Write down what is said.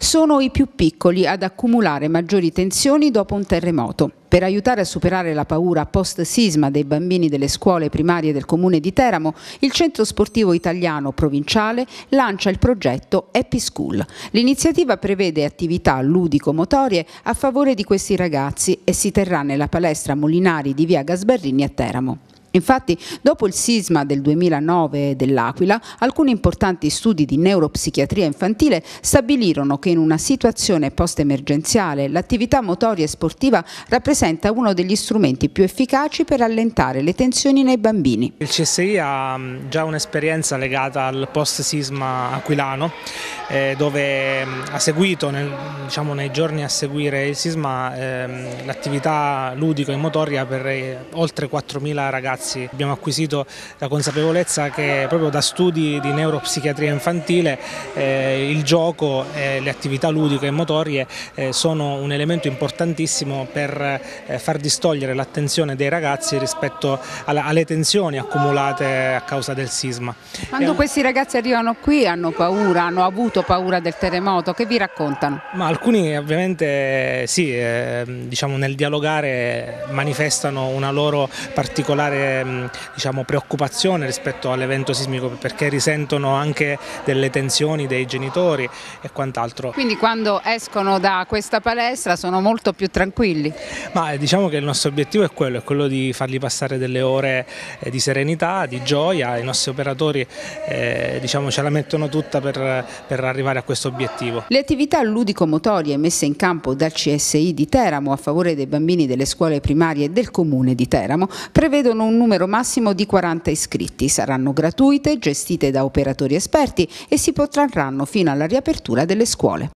Sono i più piccoli ad accumulare maggiori tensioni dopo un terremoto. Per aiutare a superare la paura post-sisma dei bambini delle scuole primarie del comune di Teramo, il centro sportivo italiano provinciale lancia il progetto Happy School. L'iniziativa prevede attività ludico-motorie a favore di questi ragazzi e si terrà nella palestra Molinari di via Gasbarrini a Teramo. Infatti, dopo il sisma del 2009 dell'Aquila, alcuni importanti studi di neuropsichiatria infantile stabilirono che in una situazione post-emergenziale l'attività motoria e sportiva rappresenta uno degli strumenti più efficaci per allentare le tensioni nei bambini. Il CSI ha già un'esperienza legata al post-sisma aquilano, eh, dove ha seguito diciamo, nei giorni a seguire il sisma ehm, l'attività ludico e motoria per eh, oltre 4.000 ragazzi ragazzi abbiamo acquisito la consapevolezza che proprio da studi di neuropsichiatria infantile eh, il gioco e le attività ludiche e motorie eh, sono un elemento importantissimo per eh, far distogliere l'attenzione dei ragazzi rispetto alla, alle tensioni accumulate a causa del sisma. Quando questi ragazzi arrivano qui hanno paura, hanno avuto paura del terremoto, che vi raccontano? Ma alcuni ovviamente sì, eh, diciamo nel dialogare manifestano una loro particolare Ehm, diciamo, preoccupazione rispetto all'evento sismico perché risentono anche delle tensioni dei genitori e quant'altro. Quindi quando escono da questa palestra sono molto più tranquilli? Ma eh, diciamo che il nostro obiettivo è quello, è quello di fargli passare delle ore eh, di serenità, di gioia, i nostri operatori eh, diciamo, ce la mettono tutta per, per arrivare a questo obiettivo. Le attività ludico-motorie messe in campo dal CSI di Teramo a favore dei bambini delle scuole primarie del comune di Teramo prevedono un numero massimo di 40 iscritti. Saranno gratuite, gestite da operatori esperti e si protrarranno fino alla riapertura delle scuole.